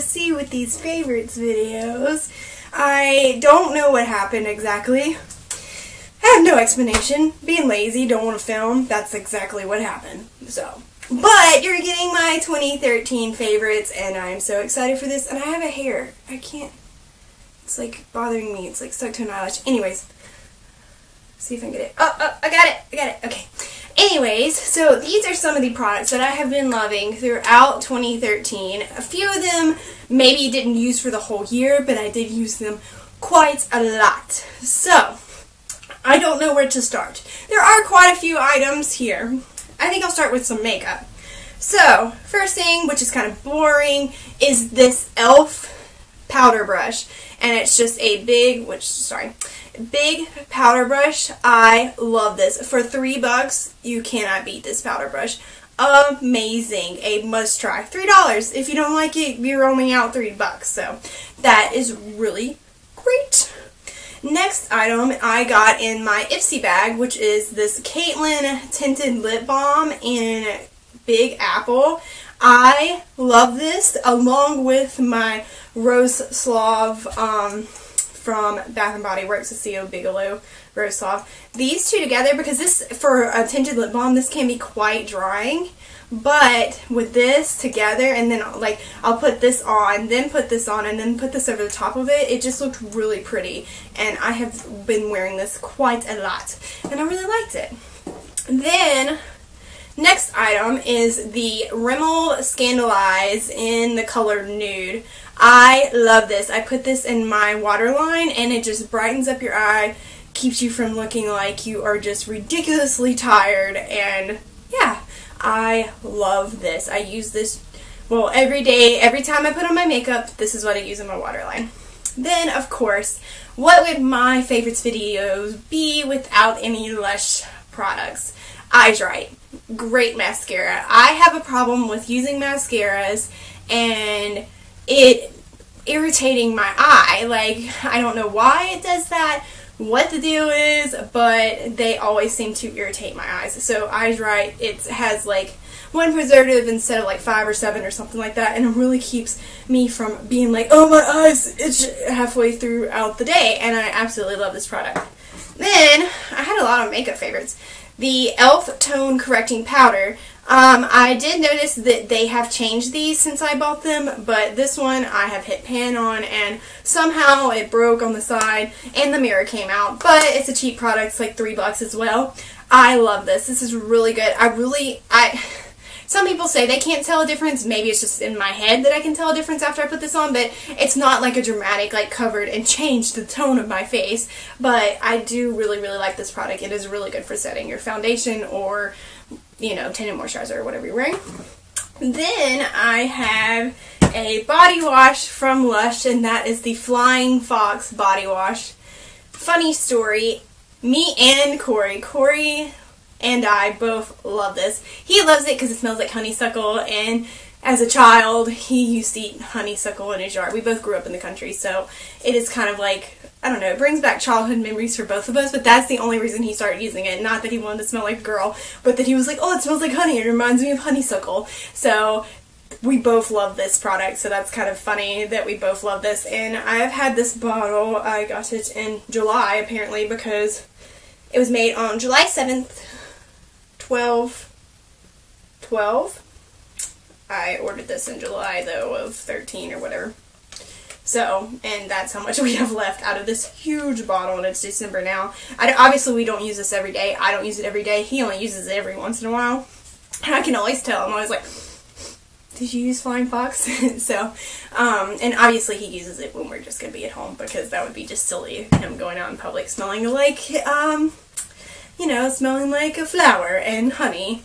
see with these favorites videos. I don't know what happened exactly. I have no explanation. Being lazy, don't want to film, that's exactly what happened. So, but you're getting my 2013 favorites, and I'm so excited for this. And I have a hair. I can't. It's like bothering me. It's like stuck to an eyelash. Anyways, see if I can get it. Oh, oh, I got it. I got it. Okay. Anyways, so these are some of the products that I have been loving throughout 2013. A few of them maybe didn't use for the whole year, but I did use them quite a lot. So, I don't know where to start. There are quite a few items here. I think I'll start with some makeup. So, first thing, which is kind of boring, is this e.l.f. powder brush. And it's just a big, which, sorry, big powder brush. I love this. For three bucks, you cannot beat this powder brush. Amazing. A must try. Three dollars. If you don't like it, you're only out three bucks. So, that is really great. Next item I got in my Ipsy bag, which is this Caitlin Tinted Lip Balm in Big Apple. I love this along with my Rose Salve um, from Bath & Body Works, the C.O. Bigelow Rose Salve. These two together, because this, for a tinted lip balm, this can be quite drying. But with this together, and then like I'll put this on, then put this on, and then put this over the top of it, it just looked really pretty. And I have been wearing this quite a lot, and I really liked it. Then next item is the Rimmel Scandaleyes in the color Nude. I love this. I put this in my waterline, and it just brightens up your eye, keeps you from looking like you are just ridiculously tired, and yeah. I love this. I use this, well, every day, every time I put on my makeup, this is what I use in my waterline. Then, of course, what would my favorites videos be without any Lush products? Eyes Right. Great mascara. I have a problem with using mascaras and it irritating my eye. Like, I don't know why it does that, what the deal is, but they always seem to irritate my eyes. So Eyes Right, it has like one preservative instead of like five or seven or something like that, and it really keeps me from being like, oh my eyes itch halfway throughout the day, and I absolutely love this product. Then, I had a lot of makeup favorites. The e.l.f. Tone Correcting Powder. Um, I did notice that they have changed these since I bought them, but this one I have hit pan on and somehow it broke on the side and the mirror came out, but it's a cheap product, it's like three bucks as well. I love this. This is really good. I really, I, some people say they can't tell a difference. Maybe it's just in my head that I can tell a difference after I put this on, but it's not like a dramatic, like covered and changed the tone of my face. But I do really, really like this product. It is really good for setting your foundation or you know, tinted moisturizer or whatever you're wearing. Then I have a body wash from Lush, and that is the Flying Fox body wash. Funny story, me and Corey, Corey and I both love this. He loves it because it smells like honeysuckle, and as a child, he used to eat honeysuckle in his yard. We both grew up in the country, so it is kind of like I don't know, it brings back childhood memories for both of us, but that's the only reason he started using it. Not that he wanted to smell like a girl, but that he was like, oh, it smells like honey. It reminds me of honeysuckle. So we both love this product, so that's kind of funny that we both love this. And I've had this bottle, I got it in July apparently because it was made on July 7th, 12, 12. I ordered this in July though of 13 or whatever. So, and that's how much we have left out of this huge bottle, and it's December now. I, obviously, we don't use this every day. I don't use it every day. He only uses it every once in a while. And I can always tell. I'm always like, did you use Flying Fox? so, um, and obviously he uses it when we're just going to be at home, because that would be just silly, him going out in public smelling like, um, you know, smelling like a flower and honey.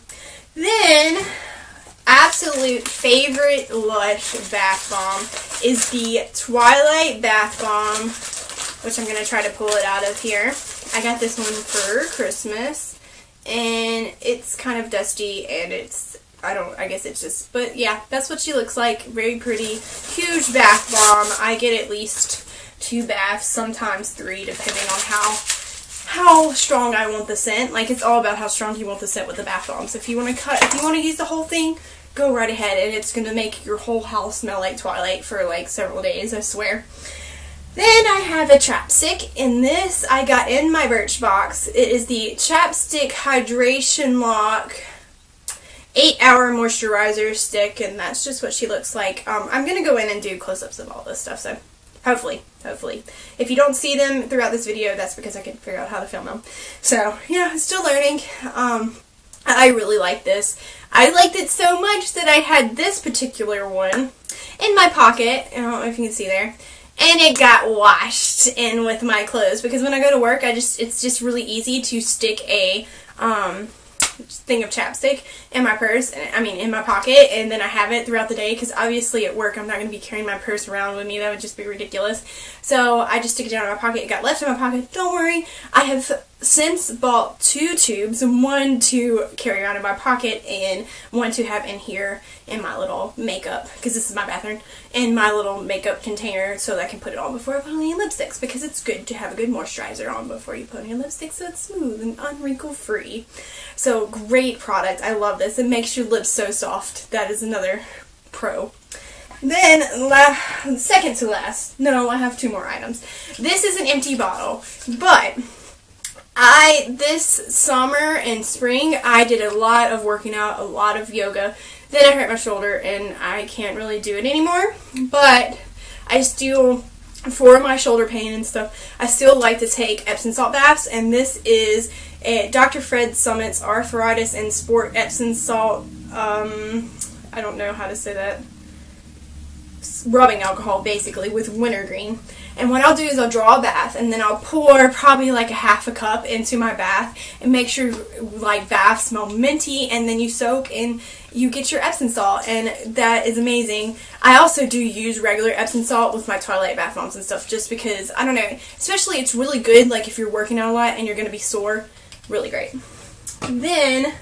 Then, absolute favorite Lush bath bomb is the Twilight Bath Bomb, which I'm going to try to pull it out of here. I got this one for Christmas, and it's kind of dusty, and it's, I don't, I guess it's just, but yeah, that's what she looks like. Very pretty. Huge bath bomb. I get at least two baths, sometimes three, depending on how how strong I want the scent. Like, it's all about how strong you want the scent with the bath bombs. If you want to cut, if you want to use the whole thing, go right ahead and it's going to make your whole house smell like Twilight for like several days, I swear. Then I have a chapstick. In this, I got in my Birchbox. It is the Chapstick Hydration Lock 8 Hour Moisturizer Stick, and that's just what she looks like. Um, I'm going to go in and do close-ups of all this stuff, so hopefully, hopefully. If you don't see them throughout this video, that's because I couldn't figure out how to film them. So, yeah, still learning. Um, I really like this. I liked it so much that I had this particular one in my pocket. I don't know if you can see there. And it got washed in with my clothes because when I go to work, I just it's just really easy to stick a um, thing of chapstick in my purse, I mean in my pocket, and then I have it throughout the day because obviously at work I'm not going to be carrying my purse around with me. That would just be ridiculous. So I just stick it down in my pocket. It got left in my pocket. Don't worry. I have since bought two tubes, one to carry around in my pocket and one to have in here in my little makeup, because this is my bathroom, in my little makeup container so that I can put it on before I put on any lipsticks, because it's good to have a good moisturizer on before you put on your lipstick so it's smooth and unwrinkle free. So great product. I love this. It makes your lips so soft. That is another pro. Then, la second to last, no, I have two more items. This is an empty bottle, but I, this summer and spring, I did a lot of working out, a lot of yoga. Then I hurt my shoulder and I can't really do it anymore. But I still, for my shoulder pain and stuff, I still like to take Epsom salt baths. And this is a Dr. Fred Summit's Arthritis and Sport Epsom salt, um, I don't know how to say that, rubbing alcohol basically with wintergreen. And what I'll do is I'll draw a bath and then I'll pour probably like a half a cup into my bath and make sure like baths smell minty and then you soak and you get your Epsom salt and that is amazing. I also do use regular Epsom salt with my Twilight bath bombs and stuff just because, I don't know, especially it's really good like if you're working out a lot and you're going to be sore. Really great. Then,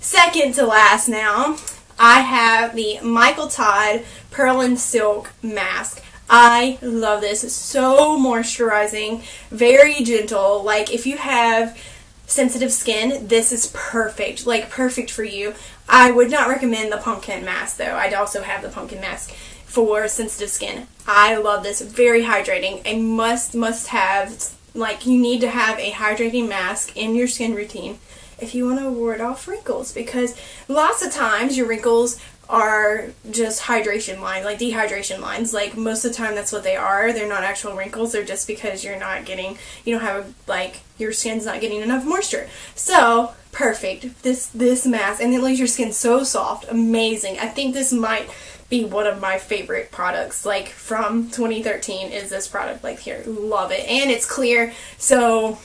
second to last now, I have the Michael Todd Pearl and Silk Mask. I love this. It's so moisturizing, very gentle. Like if you have sensitive skin, this is perfect. Like perfect for you. I would not recommend the pumpkin mask though. I'd also have the pumpkin mask for sensitive skin. I love this. Very hydrating. A must must have like you need to have a hydrating mask in your skin routine if you want to ward off wrinkles because lots of times your wrinkles are just hydration lines, like dehydration lines. Like most of the time that's what they are. They're not actual wrinkles. They're just because you're not getting, you don't have a, like your skin's not getting enough moisture. So perfect. This this mask and it leaves your skin so soft. Amazing. I think this might be one of my favorite products like from 2013 is this product like here love it and it's clear so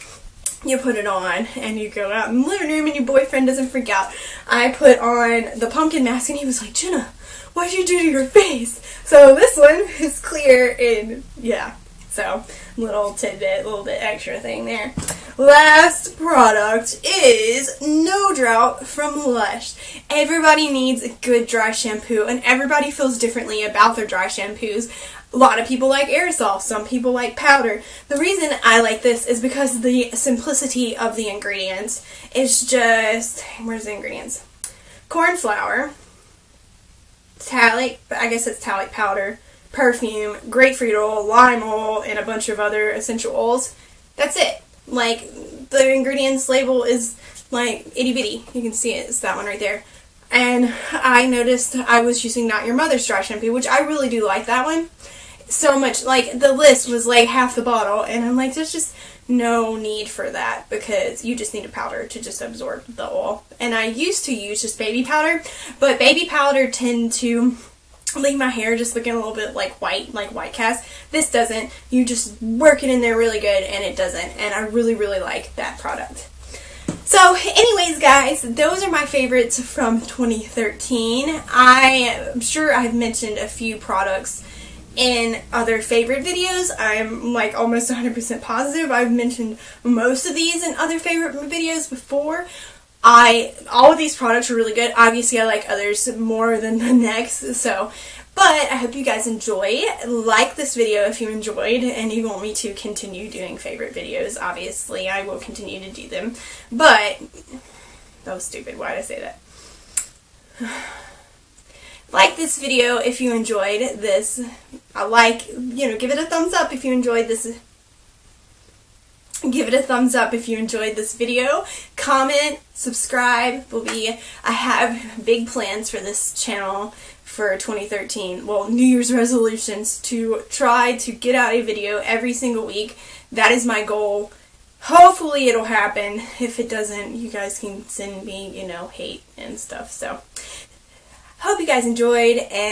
you put it on and you go out in the living room and your boyfriend doesn't freak out. I put on the pumpkin mask and he was like, Jenna, what'd you do to your face? So this one is clear and yeah, so little tidbit, little bit extra thing there. Last product is No Drought from Lush. Everybody needs a good dry shampoo and everybody feels differently about their dry shampoos. A lot of people like aerosol, some people like powder. The reason I like this is because the simplicity of the ingredients It's just, where's the ingredients? Corn flour, talc, I guess it's talc powder, perfume, grapefruit oil, lime oil, and a bunch of other essential oils. That's it. Like, the ingredients label is like itty bitty. You can see it. It's that one right there. And I noticed I was using Not Your Mother's dry shampoo, which I really do like that one so much like the list was like half the bottle and I'm like there's just no need for that because you just need a powder to just absorb the oil and I used to use just baby powder but baby powder tend to leave my hair just looking a little bit like white like white cast this doesn't you just work it in there really good and it doesn't and I really really like that product so anyways guys, those are my favorites from 2013. I'm sure I've mentioned a few products in other favorite videos. I'm like almost 100% positive. I've mentioned most of these in other favorite videos before. I all of these products are really good. Obviously, I like others more than the next. So, but I hope you guys enjoy. Like this video if you enjoyed and you want me to continue doing favorite videos. Obviously, I will continue to do them. But that was stupid. Why did I say that? like this video if you enjoyed this. I like, you know, give it a thumbs up if you enjoyed this. Give it a thumbs up if you enjoyed this video. Comment, subscribe. Will be I have big plans for this channel for 2013. Well, New Year's resolutions to try to get out a video every single week. That is my goal. Hopefully it'll happen. If it doesn't, you guys can send me, you know, hate and stuff. So, hope you guys enjoyed and